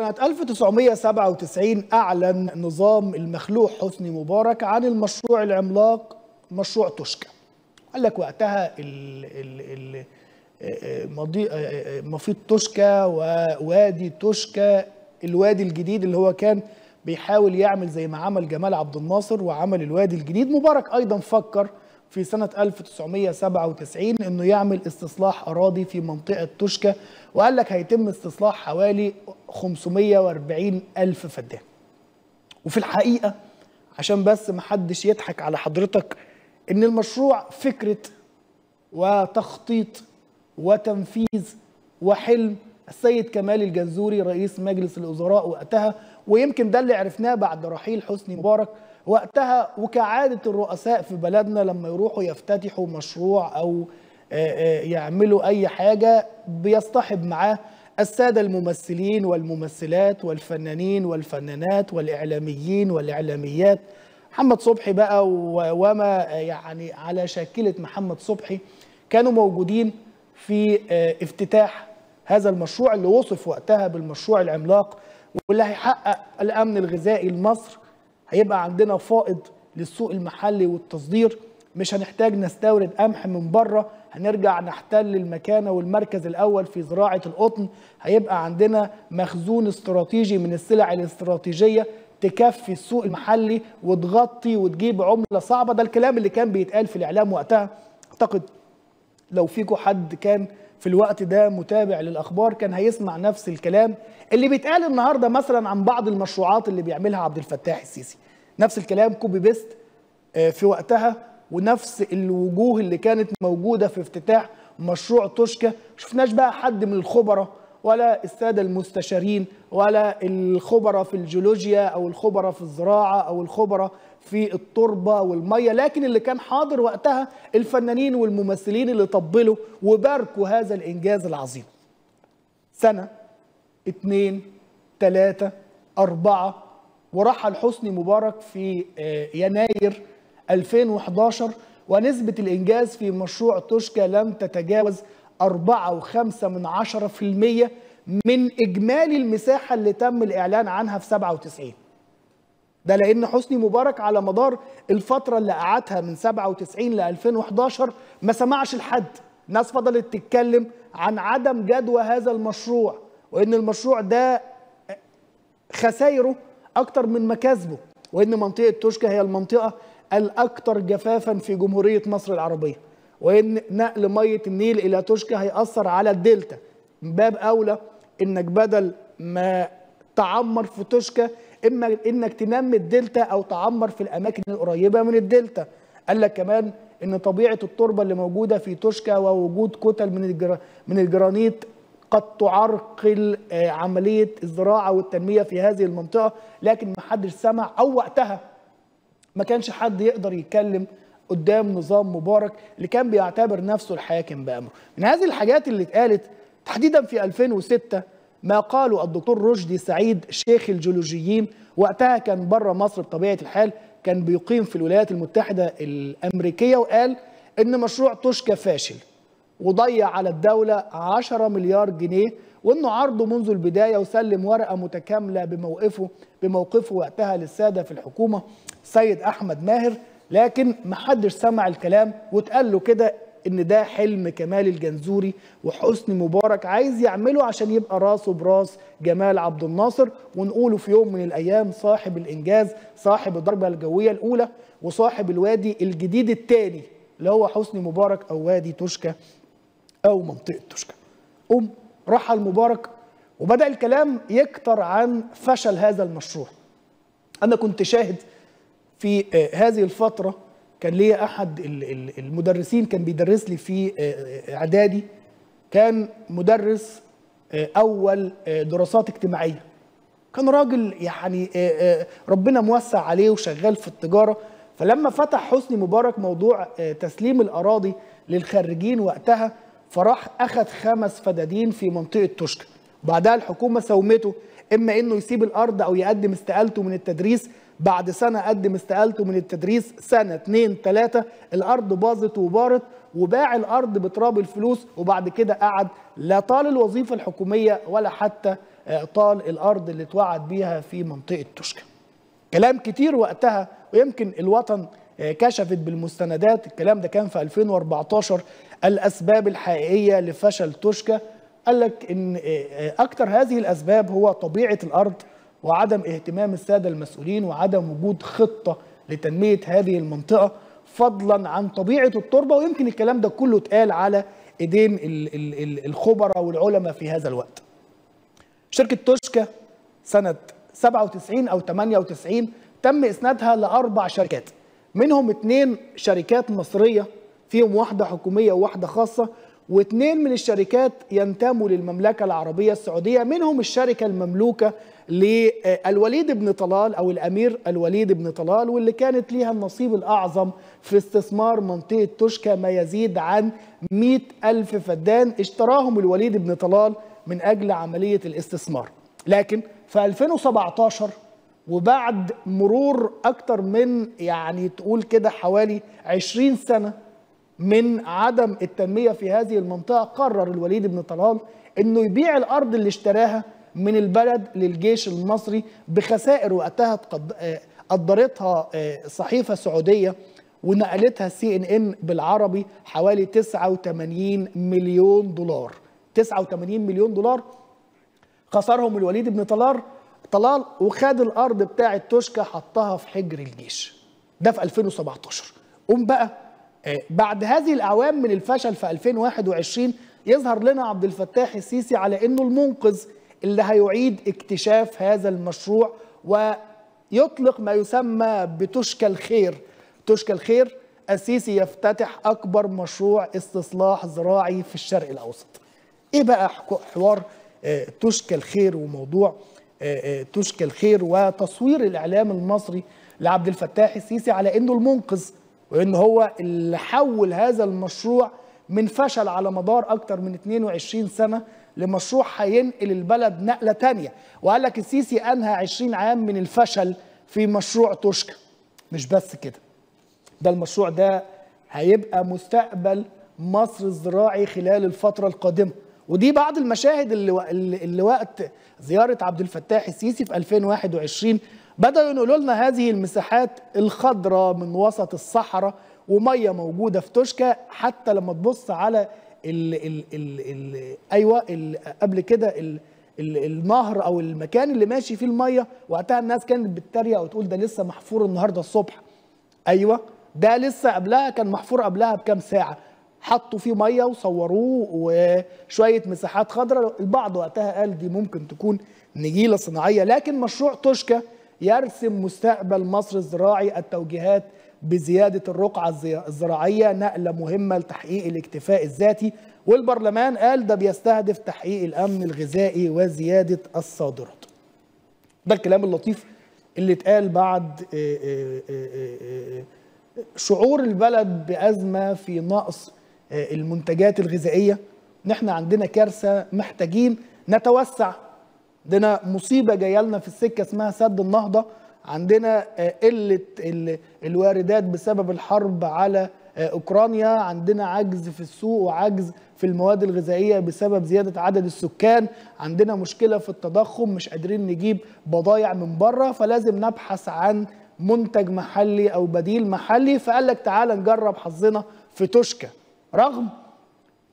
سنة 1997 أعلن نظام المخلوع حسني مبارك عن المشروع العملاق مشروع توشكا. قال لك وقتها مفيد توشكا ووادي توشكا الوادي الجديد اللي هو كان بيحاول يعمل زي ما عمل جمال عبد الناصر وعمل الوادي الجديد مبارك. أيضا فكر في سنة 1997 إنه يعمل استصلاح أراضي في منطقة توشكا وقال لك هيتم استصلاح حوالي 540 ألف فدان. وفي الحقيقة عشان بس محدش يضحك على حضرتك إن المشروع فكرة وتخطيط وتنفيذ وحلم السيد كمال الجنزوري رئيس مجلس الوزراء وقتها ويمكن ده اللي عرفناه بعد رحيل حسني مبارك وقتها وكعادة الرؤساء في بلدنا لما يروحوا يفتتحوا مشروع أو يعملوا أي حاجة بيصطحب معاه السادة الممثلين والممثلات والفنانين والفنانات والإعلاميين والإعلاميات. محمد صبحي بقى وما يعني على شاكلة محمد صبحي كانوا موجودين في افتتاح هذا المشروع اللي وصف وقتها بالمشروع العملاق واللي هيحقق الأمن الغذائي لمصر هيبقى عندنا فائض للسوق المحلي والتصدير مش هنحتاج نستورد قمح من بره هنرجع نحتل المكانة والمركز الأول في زراعة القطن. هيبقى عندنا مخزون استراتيجي من السلع الاستراتيجية تكفي السوق المحلي وتغطي وتجيب عملة صعبة. ده الكلام اللي كان بيتقال في الإعلام وقتها. أعتقد لو فيكم حد كان في الوقت ده متابع للأخبار كان هيسمع نفس الكلام اللي بيتقال النهارده مثلا عن بعض المشروعات اللي بيعملها عبد الفتاح السيسي. نفس الكلام copy paste في وقتها ونفس الوجوه اللي كانت موجودة في افتتاح مشروع توشكا. شفناش بقى حد من الخبراء ولا السادة المستشارين ولا الخبراء في الجيولوجيا أو الخبراء في الزراعة أو الخبراء في التربة والمية لكن اللي كان حاضر وقتها الفنانين والممثلين اللي طبلوا وباركوا هذا الإنجاز العظيم. سنة اتنين تلاتة أربعة ورحل حسني مبارك في يناير 2011 ونسبة الإنجاز في مشروع توشكا لم تتجاوز 4.5 من عشرة في المية من إجمالي المساحة اللي تم الإعلان عنها في 97 ده لأن حسني مبارك على مدار الفترة اللي قعدها من 97 ل 2011 ما سمعش لحد. الناس فضلت تتكلم عن عدم جدوى هذا المشروع وإن المشروع ده خسايره أكتر من مكاسبه وإن منطقة توشكا هي المنطقة الأكثر جفافا في جمهورية مصر العربية. وإن نقل مية النيل إلى توشكا هيأثر على الدلتا. من باب أولى إنك بدل ما تعمر في توشكا إما إنك تنمي الدلتا أو تعمر في الأماكن القريبة من الدلتا. قال لك كمان إن طبيعة التربة اللي موجودة في توشكا ووجود كتل من الجر... من الجرانيت قد تعرقل عملية الزراعة والتنمية في هذه المنطقة لكن ما حدش سمع أو وقتها ما كانش حد يقدر يتكلم قدام نظام مبارك اللي كان بيعتبر نفسه الحاكم بأمره. من هذه الحاجات اللي اتقالت تحديدا في 2006 ما قاله الدكتور رشدي سعيد شيخ الجيولوجيين وقتها كان بره مصر بطبيعة الحال كان بيقيم في الولايات المتحدة الأمريكية وقال إن مشروع توشكا فاشل وضيع على الدولة 10 مليار جنيه وإنه عرضه منذ البداية وسلم ورقة متكاملة بموقفه بموقفه وقتها للسادة في الحكومة سيد أحمد ماهر لكن محدش سمع الكلام واتقال له كده إن ده حلم كمال الجنزوري وحسني مبارك عايز يعمله عشان يبقى راسه براس جمال عبد الناصر ونقوله في يوم من الأيام صاحب الإنجاز صاحب الضربة الجوية الأولى وصاحب الوادي الجديد الثاني اللي هو حسني مبارك أو وادي توشكا أو منطقة توشكا. قوم رحل مبارك وبدأ الكلام يكتر عن فشل هذا المشروع. أنا كنت شاهد في هذه الفترة كان ليا أحد المدرسين كان بيدرس لي في إعدادي. كان مدرس أول دراسات اجتماعية. كان راجل يعني ربنا موسع عليه وشغال في التجارة. فلما فتح حسني مبارك موضوع تسليم الأراضي للخريجين وقتها فراح أخذ خمس فدادين في منطقة توشكا. وبعدها الحكومة سومته إما إنه يسيب الأرض أو يقدم استقالته من التدريس بعد سنة قدم استقالته من التدريس سنة اتنين تلاتة الأرض باظت وبارت وباع الأرض بتراب الفلوس وبعد كده قعد لا طال الوظيفة الحكومية ولا حتى طال الأرض اللي اتوعد بيها في منطقة توشكا. كلام كتير وقتها ويمكن الوطن كشفت بالمستندات الكلام ده كان في 2014 الأسباب الحقيقية لفشل توشكا. قال لك إن أكثر هذه الأسباب هو طبيعة الأرض وعدم اهتمام السادة المسؤولين وعدم وجود خطة لتنمية هذه المنطقة فضلا عن طبيعة التربة ويمكن الكلام ده كله اتقال على إيدين الخبراء والعلماء في هذا الوقت. شركة توشكا سنة 97 أو 98 تم إسنادها لأربع شركات منهم اثنين شركات مصرية فيهم واحدة حكومية وواحدة خاصة واثنين من الشركات ينتموا للمملكة العربية السعودية منهم الشركة المملوكة للوليد بن طلال أو الأمير الوليد بن طلال واللي كانت ليها النصيب الأعظم في استثمار منطقة توشكا ما يزيد عن 100 ألف فدان اشتراهم الوليد بن طلال من أجل عملية الاستثمار. لكن في 2017 وبعد مرور أكتر من يعني تقول كده حوالي 20 سنة من عدم التنمية في هذه المنطقة قرر الوليد بن طلال إنه يبيع الأرض اللي اشتراها من البلد للجيش المصري بخسائر وقتها قدرتها صحيفة سعودية ونقلتها سي ان ان بالعربي حوالي 89 مليون دولار. 89 مليون دولار خسرهم الوليد بن طلال طلال وخد الأرض بتاعة توشكا حطها في حجر الجيش. ده في 2017 قوم بقى بعد هذه الأعوام من الفشل في 2021 يظهر لنا عبد الفتاح السيسي على إنه المنقذ اللي هيعيد اكتشاف هذا المشروع ويطلق ما يسمى بتشكى الخير. تشكى الخير السيسي يفتتح أكبر مشروع استصلاح زراعي في الشرق الأوسط. إيه بقى حوار تشكى الخير وموضوع تشكى الخير وتصوير الإعلام المصري لعبد الفتاح السيسي على إنه المنقذ وإن هو اللي حول هذا المشروع من فشل على مدار أكتر من 22 سنة لمشروع هينقل البلد نقلة تانية. وقال لك السيسي أنهى 20 عام من الفشل في مشروع توشكا. مش بس كده. ده المشروع ده هيبقى مستقبل مصر الزراعي خلال الفترة القادمة. ودي بعض المشاهد اللي, اللي وقت زيارة عبد الفتاح السيسي في 2021 بدأوا ينقلوا لنا هذه المساحات الخضراء من وسط الصحراء ومية موجودة في توشكا حتى لما تبص على ال ال ال ال أيوه ال قبل كده ال ال النهر أو المكان اللي ماشي فيه المية وقتها الناس كانت بتتريق وتقول ده لسه محفور النهارده الصبح. أيوه ده لسه قبلها كان محفور قبلها بكام ساعة. حطوا فيه مية وصوروه وشوية مساحات خضراء. البعض وقتها قال دي ممكن تكون نجيلة صناعية لكن مشروع توشكا يرسم مستقبل مصر الزراعي التوجيهات بزيادة الرقعة الزراعية نقلة مهمة لتحقيق الاكتفاء الذاتي. والبرلمان قال ده بيستهدف تحقيق الأمن الغذائي وزيادة الصادرات. ده الكلام اللطيف اللي اتقال بعد شعور البلد بأزمة في نقص المنتجات الغذائية. نحن عندنا كارثة محتاجين نتوسع. عندنا مصيبة جاية لنا في السكة اسمها سد النهضة. عندنا قلة الواردات بسبب الحرب على أوكرانيا. عندنا عجز في السوق وعجز في المواد الغذائية بسبب زيادة عدد السكان. عندنا مشكلة في التضخم مش قادرين نجيب بضايع من بره فلازم نبحث عن منتج محلي أو بديل محلي. فقال لك تعالى نجرب حظنا في توشكا. رغم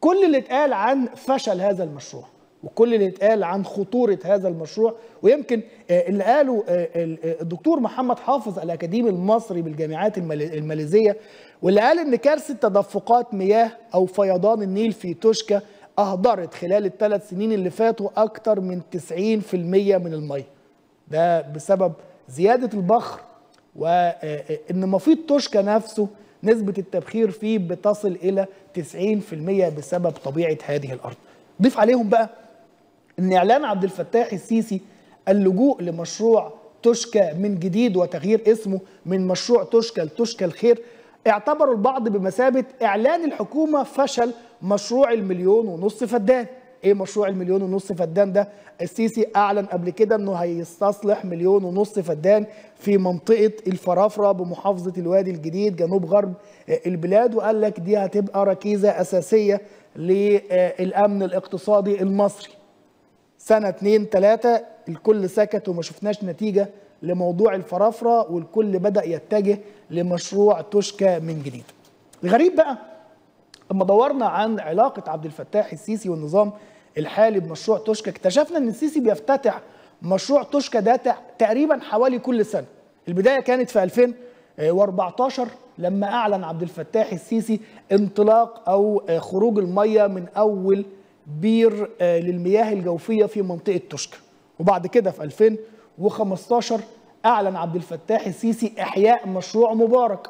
كل اللي اتقال عن فشل هذا المشروع. وكل اللي اتقال عن خطورة هذا المشروع. ويمكن اللي قاله الدكتور محمد حافظ الأكاديمي المصري بالجامعات الماليزية واللي قال إن كارثة تدفقات مياه أو فيضان النيل في توشكا أهدرت خلال الثلاث سنين اللي فاتوا أكتر من 90% من المية ده بسبب زيادة البخر وإن مفيد توشكا نفسه نسبة التبخير فيه بتصل إلى 90% بسبب طبيعة هذه الأرض. ضيف عليهم بقى إن إعلان عبد الفتاح السيسي اللجوء لمشروع توشكا من جديد وتغيير اسمه من مشروع توشكا لتوشكا الخير اعتبروا البعض بمثابة إعلان الحكومة فشل مشروع المليون ونص فدان. إيه مشروع المليون ونص فدان ده؟ السيسي أعلن قبل كده إنه هيستصلح مليون ونص فدان في منطقة الفرافرة بمحافظة الوادي الجديد جنوب غرب البلاد وقال لك دي هتبقى ركيزة أساسية للأمن الاقتصادي المصري. سنة اتنين تلاتة الكل سكت وما شفناش نتيجة لموضوع الفرافرة والكل بدأ يتجه لمشروع توشكا من جديد. الغريب بقى لما دورنا عن علاقة عبد الفتاح السيسي والنظام الحالي بمشروع توشكا اكتشفنا إن السيسي بيفتتح مشروع توشكا ده تقريبا حوالي كل سنة. البداية كانت في 2014 لما أعلن عبد الفتاح السيسي انطلاق أو خروج المية من أول بير للمياه الجوفية في منطقة توشكا. وبعد كده في 2015 أعلن عبد الفتاح السيسي إحياء مشروع مبارك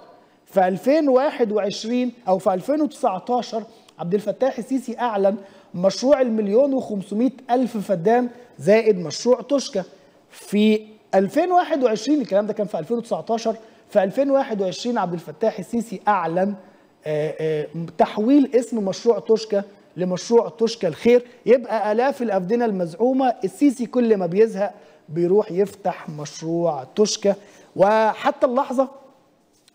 في 2021 أو في 2019 عبد الفتاح السيسي أعلن مشروع المليون وخمسمائة ألف فدان زائد مشروع توشكا في 2021 الكلام ده كان في 2019 في 2021 عبد الفتاح السيسي أعلن تحويل اسم مشروع توشكا لمشروع توشكا الخير يبقى آلاف الأفدنة المزعومة السيسي كل ما بيزهق بيروح يفتح مشروع توشكا وحتى اللحظة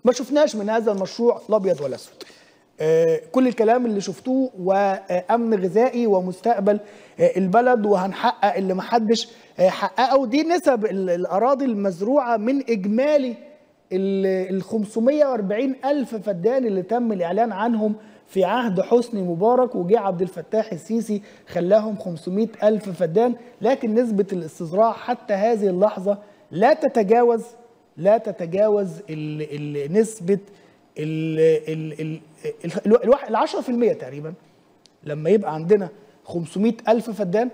ما شفناش من هذا المشروع لا أبيض ولا أسود. كل الكلام اللي شفتوه وأمن غذائي ومستقبل البلد وهنحقق اللي محدش حققه. دي نسب الأراضي المزروعة من إجمالي ال 540 ألف فدان اللي تم الإعلان عنهم في عهد حسني مبارك وجه عبد الفتاح السيسي خلاهم 500 ألف فدان لكن نسبة الاستصراع حتى هذه اللحظة لا تتجاوز لا تتجاوز ال ال نسبة ال ال ال ال 10% تقريبا. لما يبقى عندنا 500 ألف فدان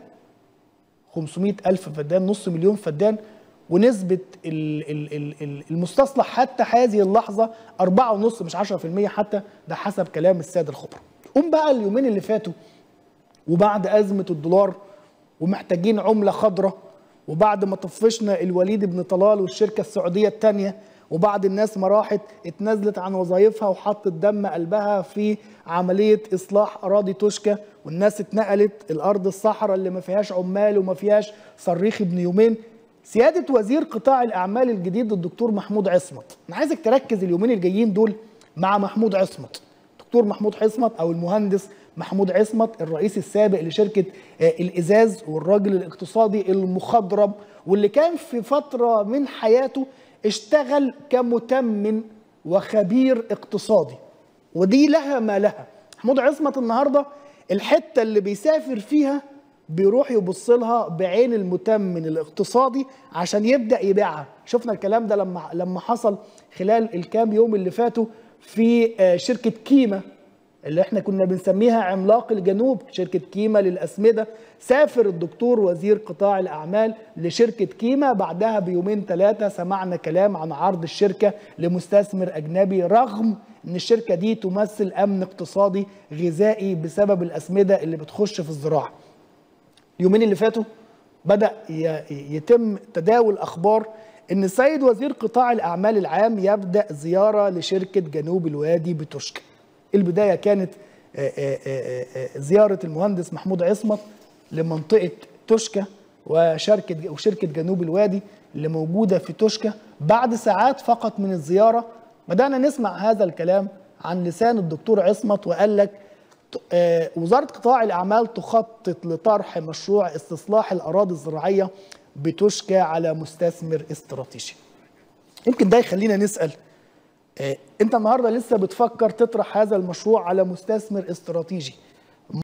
500 ألف فدان نص مليون فدان ونسبة المستصلح حتى هذه اللحظة أربعة ونص مش عشرة في المية حتى ده حسب كلام السادة الخبراء قوم بقى اليومين اللي فاتوا وبعد أزمة الدولار ومحتاجين عملة خضراء وبعد ما طفشنا الوليد بن طلال والشركة السعودية الثانية وبعد الناس ما راحت اتنازلت عن وظائفها وحطت دم قلبها في عملية إصلاح أراضي توشكا والناس اتنقلت الأرض الصحراء اللي ما فيهاش عمال وما فيهاش صريخ ابن يومين سيادة وزير قطاع الأعمال الجديد الدكتور محمود عصمت. أنا عايزك تركز اليومين الجايين دول مع محمود عصمت. دكتور محمود عصمت أو المهندس محمود عصمت الرئيس السابق لشركة الإزاز والراجل الاقتصادي المخضرم واللي كان في فترة من حياته اشتغل كمتمم وخبير اقتصادي. ودي لها ما لها. محمود عصمت النهاردة الحتة اللي بيسافر فيها بيروح يبص لها بعين المتمن الاقتصادي عشان يبدأ يبيعها. شفنا الكلام ده لما لما حصل خلال الكام يوم اللي فاتوا في شركة كيما اللي إحنا كنا بنسميها عملاق الجنوب شركة كيما للأسمدة. سافر الدكتور وزير قطاع الأعمال لشركة كيما. بعدها بيومين ثلاثة سمعنا كلام عن عرض الشركة لمستثمر أجنبي رغم إن الشركة دي تمثل أمن اقتصادي غذائي بسبب الأسمدة اللي بتخش في الزراعة. اليومين اللي فاتوا بدأ يتم تداول أخبار إن السيد وزير قطاع الأعمال العام يبدأ زيارة لشركة جنوب الوادي بتوشكا البداية كانت زيارة المهندس محمود عصمت لمنطقة توشكا وشركة وشركة جنوب الوادي اللي موجودة في توشكا. بعد ساعات فقط من الزيارة بدأنا نسمع هذا الكلام عن لسان الدكتور عصمت وقال لك وزارة قطاع الأعمال تخطط لطرح مشروع استصلاح الأراضي الزراعية بتشكى على مستثمر استراتيجي. يمكن ده يخلينا نسأل أنت النهاردة لسه بتفكر تطرح هذا المشروع على مستثمر استراتيجي.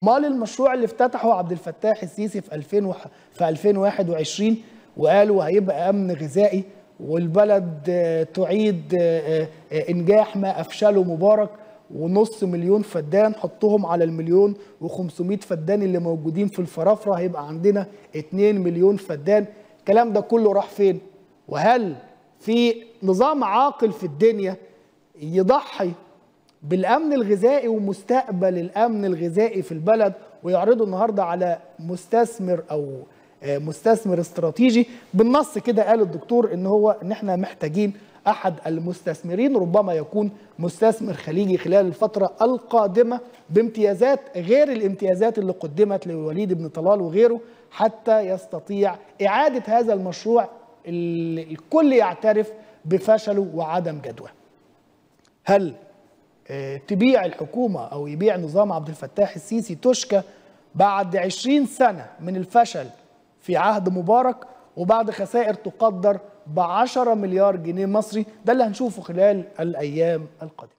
مال المشروع اللي افتتحه عبد الفتاح السيسي في 2000 في 2021 وقالوا هيبقى أمن غذائي والبلد تعيد إنجاح ما أفشله مبارك؟ ونص مليون فدان حطهم على المليون و500 فدان اللي موجودين في الفرافرة هيبقى عندنا 2 مليون فدان. الكلام ده كله راح فين؟ وهل في نظام عاقل في الدنيا يضحي بالأمن الغذائي ومستقبل الأمن الغذائي في البلد ويعرضه النهارده على مستثمر أو مستثمر استراتيجي؟ بالنص كده قال الدكتور إن هو إن إحنا محتاجين أحد المستثمرين ربما يكون مستثمر خليجي خلال الفترة القادمة بامتيازات غير الامتيازات اللي قدمت لوليد بن طلال وغيره حتى يستطيع إعادة هذا المشروع اللي الكل يعترف بفشله وعدم جدواه. هل تبيع الحكومة أو يبيع نظام عبد الفتاح السيسي تشكى بعد 20 سنة من الفشل في عهد مبارك وبعد خسائر تقدر ب 10 مليار جنيه مصري ده اللي هنشوفه خلال الأيام القادمة.